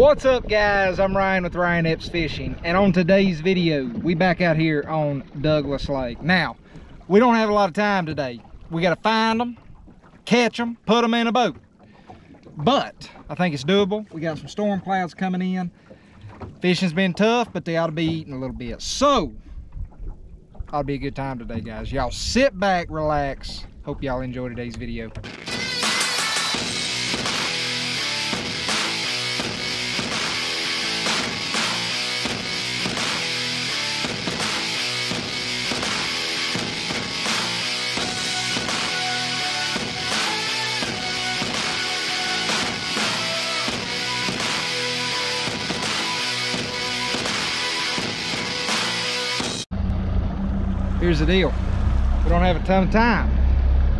What's up guys? I'm Ryan with Ryan Epps Fishing and on today's video we back out here on Douglas Lake. Now we don't have a lot of time today. We got to find them, catch them, put them in a boat. But I think it's doable. We got some storm clouds coming in. Fishing's been tough but they ought to be eating a little bit. So ought to be a good time today guys. Y'all sit back, relax. Hope y'all enjoy today's video. Here's the deal. We don't have a ton of time.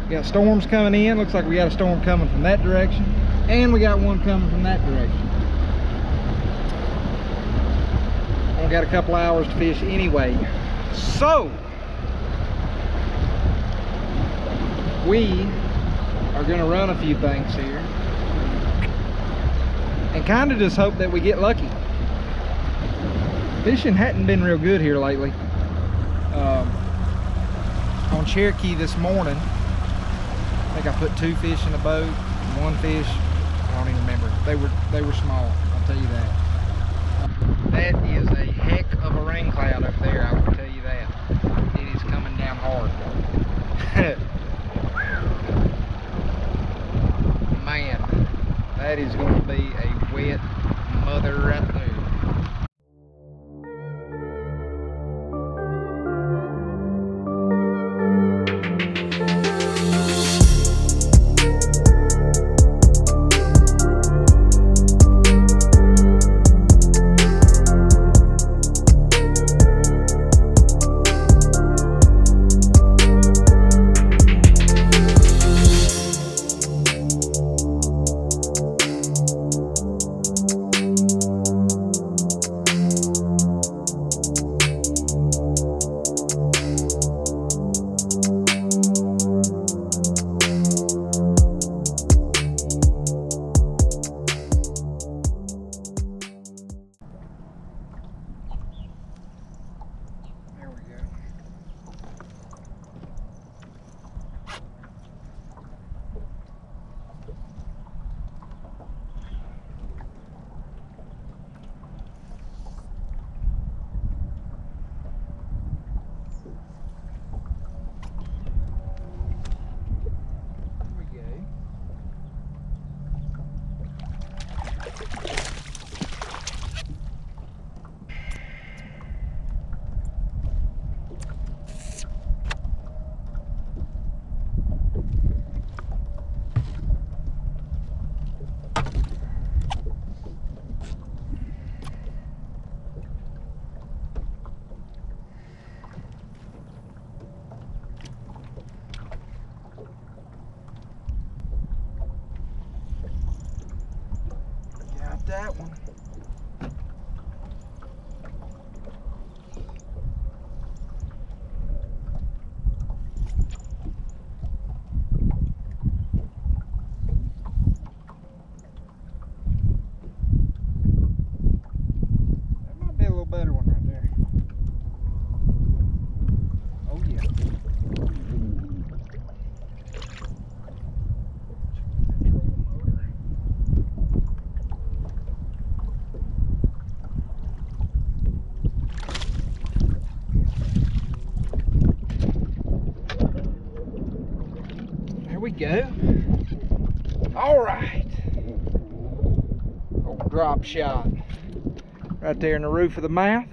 We got storms coming in. Looks like we got a storm coming from that direction. And we got one coming from that direction. Only got a couple hours to fish anyway. So, we are gonna run a few things here. And kind of just hope that we get lucky. Fishing hadn't been real good here lately. Um, on Cherokee this morning. I think I put two fish in the boat, one fish. I don't even remember. They were they were small. I'll tell you that. That is a heck of a rain cloud up there. I will tell you that. It is coming down hard. Man, that is going to be a wet mother go. All right. Old drop shot. Right there in the roof of the mouth.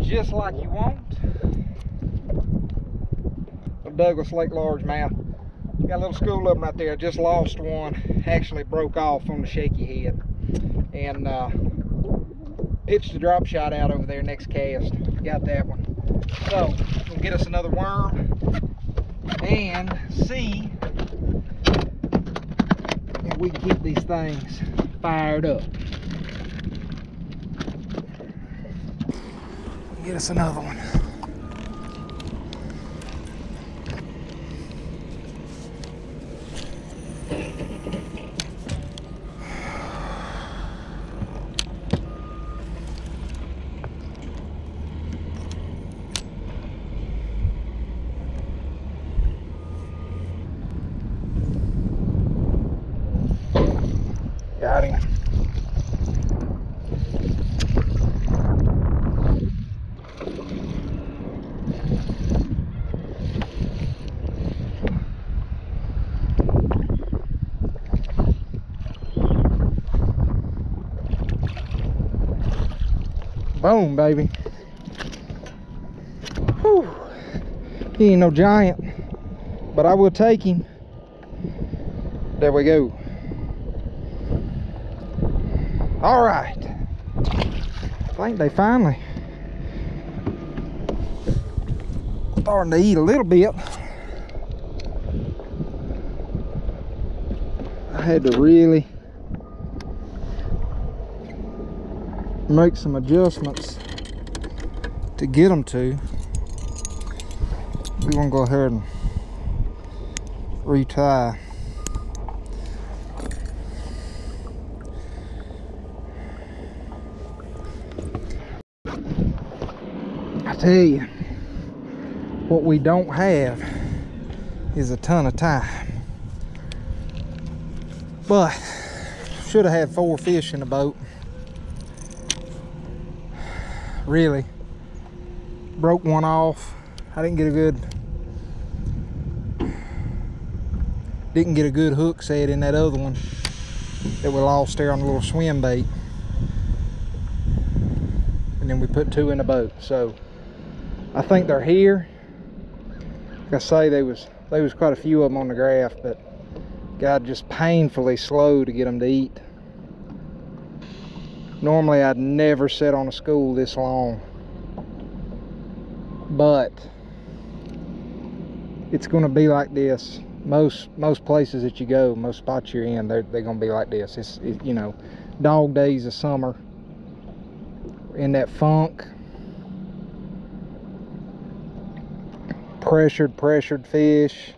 Just like you want. A Douglas Lake Largemouth. Got a little school of them right there. Just lost one. Actually broke off on the shaky head. And uh, pitched a drop shot out over there next cast. Got that one. So, we'll get us another worm and see if we can get these things fired up. Get us another one. Got him. Boom, baby. Whew. He ain't no giant, but I will take him. There we go. All right. I think they finally starting to eat a little bit. I had to really make some adjustments to get them to. We're gonna go ahead and retie. I tell you, what we don't have is a ton of time. But should have had four fish in the boat. Really. Broke one off. I didn't get a good didn't get a good hook set in that other one that we lost there on the little swim bait. And then we put two in the boat. So I think they're here. Like I say, there was there was quite a few of them on the graph, but God just painfully slow to get them to eat. Normally, I'd never sit on a school this long, but it's going to be like this. Most most places that you go, most spots you're in, they're they're going to be like this. It's it, you know, dog days of summer. In that funk, pressured, pressured fish.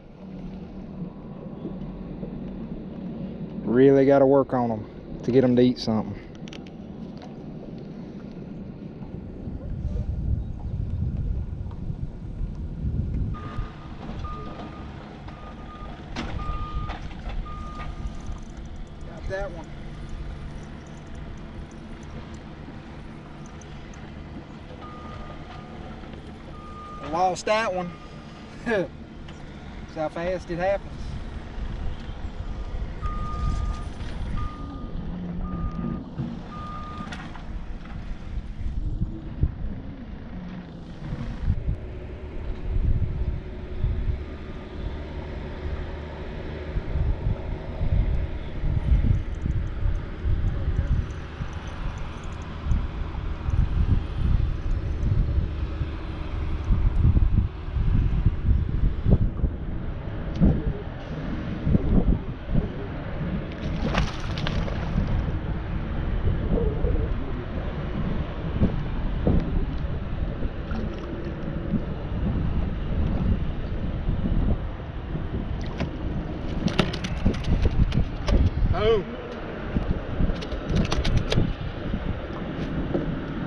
Really got to work on them to get them to eat something. Got that one. Lost that one. That's how fast it happens.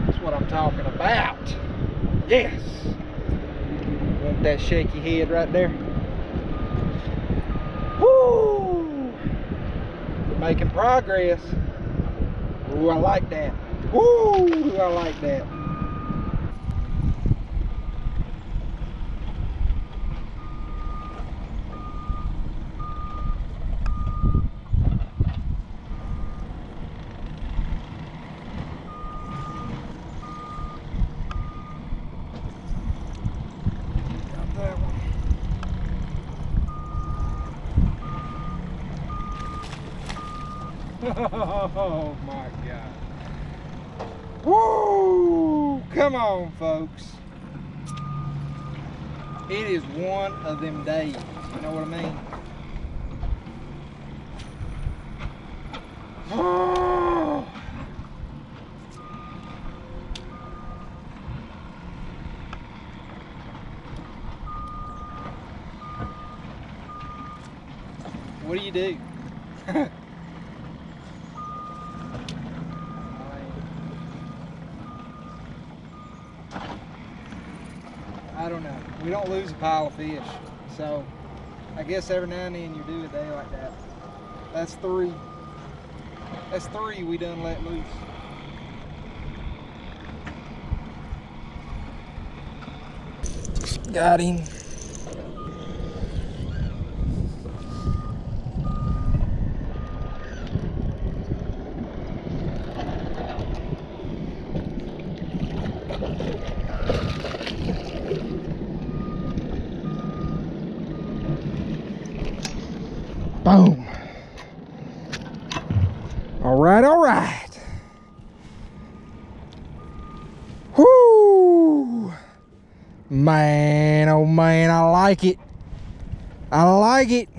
That's what I'm talking about. Yes. Want that shaky head right there? Woo! Making progress. Ooh, I like that. Woo! I like that. Got that one. Oh my God. Woo! Come on, folks. It is one of them days. You know what I mean? What do you do? I don't know. We don't lose a pile of fish. So I guess every now and then you do a day like that. That's three. That's three we done let loose. Got him. Boom. All right, all right. Whoo! Man, oh man, I like it. I like it.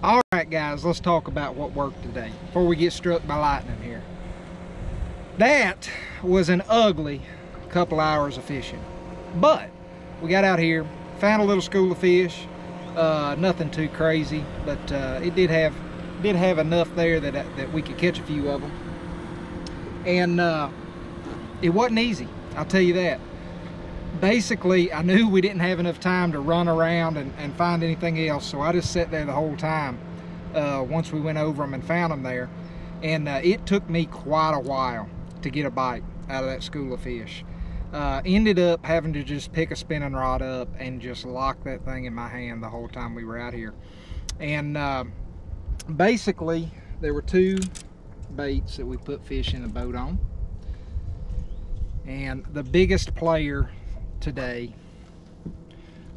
All right, guys, let's talk about what worked today before we get struck by lightning here. That was an ugly couple hours of fishing, but we got out here, found a little school of fish, uh, nothing too crazy, but uh, it did have did have enough there that that we could catch a few of them, and uh, it wasn't easy. I'll tell you that. Basically I knew we didn't have enough time to run around and, and find anything else so I just sat there the whole time uh, once we went over them and found them there. And uh, it took me quite a while to get a bite out of that school of fish uh, ended up having to just pick a spinning rod up and just lock that thing in my hand the whole time we were out here and uh, basically there were two baits that we put fish in the boat on and the biggest player today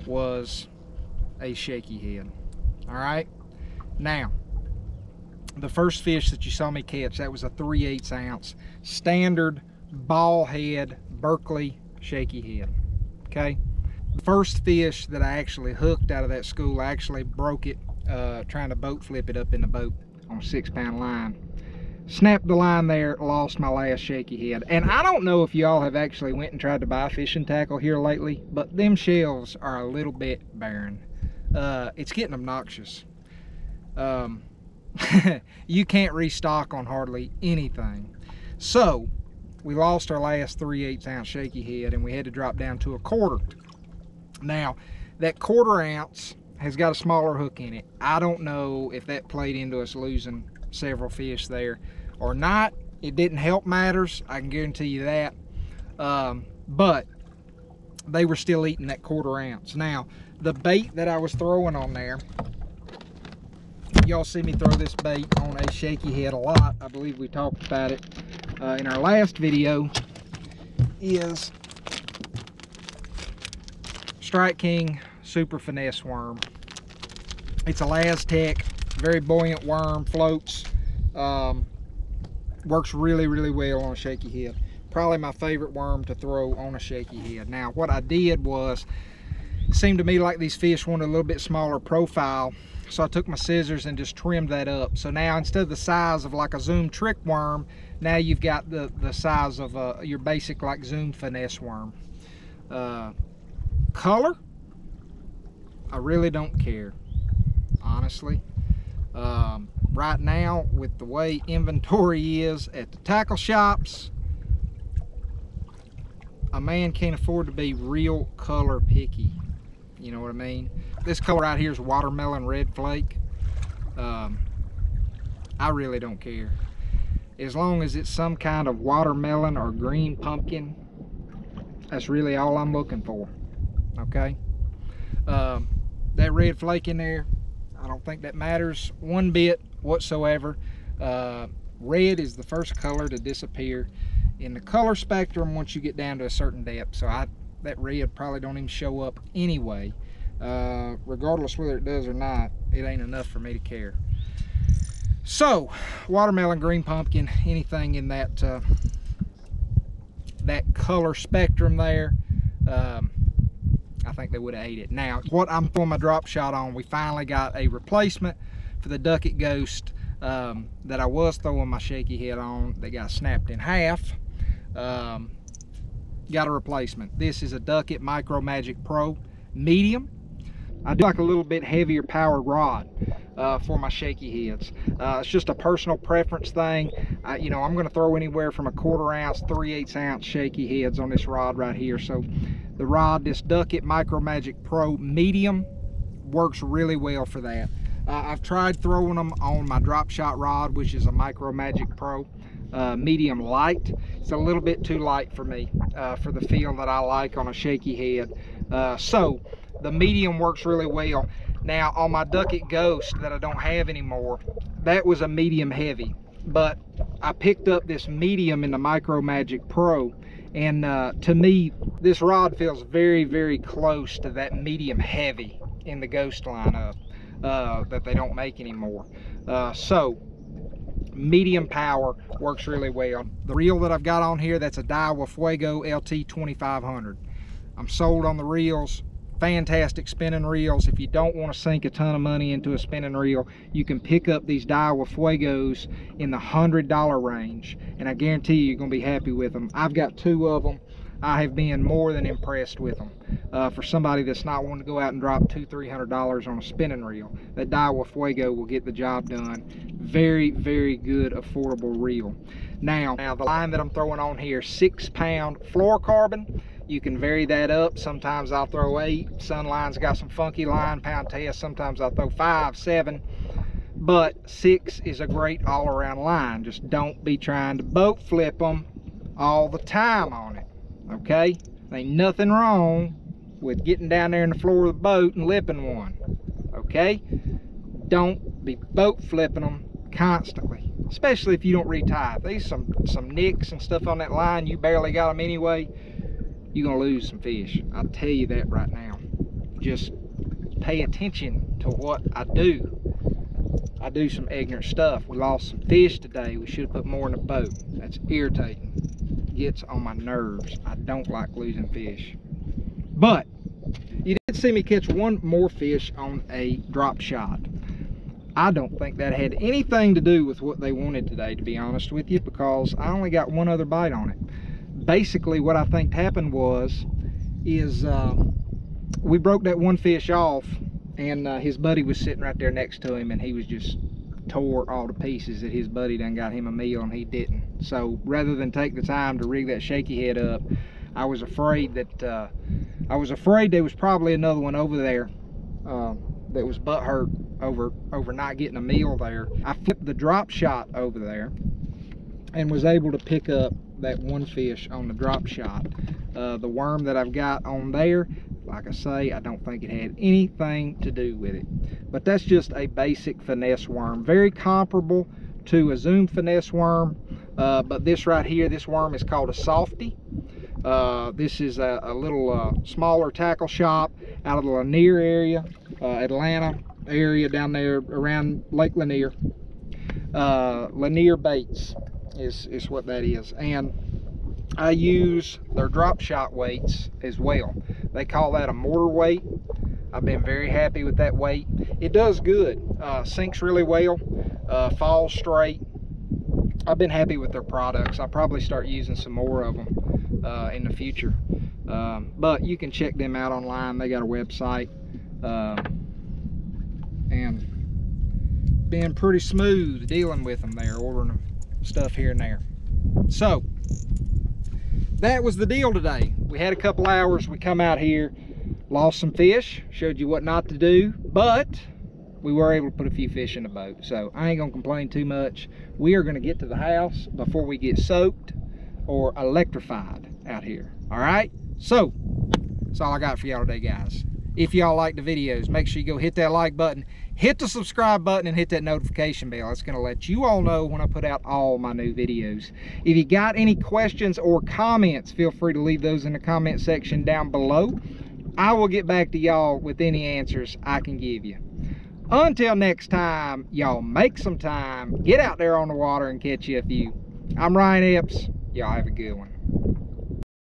was a shaky head. All right. Now, the first fish that you saw me catch, that was a 3 8 ounce standard ball head Berkley shaky head. Okay. The first fish that I actually hooked out of that school, I actually broke it uh, trying to boat flip it up in the boat on a six pound line snapped the line there lost my last shaky head and i don't know if y'all have actually went and tried to buy fishing tackle here lately but them shelves are a little bit barren uh, it's getting obnoxious um, you can't restock on hardly anything so we lost our last 3 8 ounce shaky head and we had to drop down to a quarter now that quarter ounce has got a smaller hook in it i don't know if that played into us losing several fish there or not. It didn't help matters, I can guarantee you that. Um, but they were still eating that quarter ounce. Now, the bait that I was throwing on there, y'all see me throw this bait on a shaky head a lot. I believe we talked about it uh, in our last video, is Strike King Super Finesse Worm. It's ElaZtech, very buoyant worm, floats. Um, works really, really well on a shaky head. Probably my favorite worm to throw on a shaky head. Now, what I did was, seemed to me like these fish wanted a little bit smaller profile. So I took my scissors and just trimmed that up. So now instead of the size of like a Zoom trick worm, now you've got the, the size of your basic like Zoom finesse worm. Uh, color, I really don't care, honestly. Um, right now with the way inventory is at the tackle shops a man can't afford to be real color picky you know what I mean this color right here is watermelon red flake um, I really don't care as long as it's some kind of watermelon or green pumpkin that's really all I'm looking for okay um, that red flake in there I don't think that matters one bit whatsoever. Uh, red is the first color to disappear in the color spectrum once you get down to a certain depth. So I, that red probably don't even show up anyway. Uh, regardless whether it does or not, it ain't enough for me to care. So, watermelon, green pumpkin, anything in that uh, that color spectrum there, um, I think they would have ate it. Now, what I'm pulling my drop shot on, we finally got a replacement for the Duckett Ghost um, that I was throwing my shaky head on that got snapped in half. Um, got a replacement. This is a Duckett Micro Magic Pro medium. I do like a little bit heavier powered rod uh, for my shaky heads. Uh, it's just a personal preference thing. I, you know, I'm going to throw anywhere from a quarter ounce, 3 eighths ounce shaky heads on this rod right here. So the rod, this Duckett Micro Magic Pro medium, works really well for that. Uh, I've tried throwing them on my drop shot rod, which is a Micro Magic Pro. Uh, medium light. It's a little bit too light for me, uh, for the feel that I like on a shaky head. Uh, so the medium works really well. Now on my Duckett Ghost that I don't have anymore, that was a medium heavy, but I picked up this medium in the Micro Magic Pro and uh, to me, this rod feels very, very close to that medium heavy in the Ghost lineup uh, that they don't make anymore. Uh, so medium power works really well. The reel that I've got on here, that's a Daiwa Fuego LT 2500. I'm sold on the reels fantastic spinning reels. If you don't want to sink a ton of money into a spinning reel, you can pick up these Daiwa Fuegos in the $100 range, and I guarantee you, you're going to be happy with them. I've got two of them. I have been more than impressed with them. Uh, for somebody that's not wanting to go out and drop two, three hundred dollars on a spinning reel, that Daiwa Fuego will get the job done. Very, very good, affordable reel. Now, now the line that I'm throwing on here, six pound fluorocarbon you can vary that up. Sometimes I'll throw eight. Sunline's got some funky line pound test. Sometimes I'll throw five, seven. But six is a great all-around line. Just don't be trying to boat flip them all the time on it. Okay? Ain't nothing wrong with getting down there in the floor of the boat and lipping one. Okay? Don't be boat flipping them constantly especially if you don't retie. If there's some some nicks and stuff on that line, you barely got them anyway you're gonna lose some fish. I'll tell you that right now. Just pay attention to what I do. I do some ignorant stuff. We lost some fish today. We should have put more in the boat. That's irritating. Gets on my nerves. I don't like losing fish. But you did see me catch one more fish on a drop shot. I don't think that had anything to do with what they wanted today, to be honest with you, because I only got one other bite on it basically what I think happened was is uh, we broke that one fish off and uh, his buddy was sitting right there next to him and he was just tore all to pieces that his buddy done got him a meal and he didn't so rather than take the time to rig that shaky head up I was afraid that uh, I was afraid there was probably another one over there uh, that was butt hurt over over not getting a meal there I flipped the drop shot over there and was able to pick up that one fish on the drop shot. Uh, the worm that I've got on there, like I say, I don't think it had anything to do with it. But that's just a basic finesse worm. Very comparable to a Zoom finesse worm. Uh, but this right here, this worm is called a softy. Uh, this is a, a little uh, smaller tackle shop out of the Lanier area, uh, Atlanta area down there around Lake Lanier. Uh, Lanier Baits is, is what that is. And I use their drop shot weights as well. They call that a mortar weight. I've been very happy with that weight. It does good, sinks really well, falls straight. I've been happy with their products. I'll probably start using some more of them uh, in the future. Um, but you can check them out online. They got a website. Uh, and been pretty smooth dealing with them there, ordering stuff here and there. So, that was the deal today. We had a couple hours, we come out here, lost some fish, showed you what not to do, but we were able to put a few fish in the boat. So I ain't gonna complain too much. We are gonna get to the house before we get soaked or electrified out here. All right, so that's all I got for y'all today, guys. If y'all like the videos, make sure you go hit that like button, hit the subscribe button, and hit that notification bell. It's going to let you all know when I put out all my new videos. If you got any questions or comments, feel free to leave those in the comment section down below. I will get back to y'all with any answers I can give you. Until next time, y'all make some time, get out there on the water and catch you a few. I'm Ryan Epps. Y'all have a good one.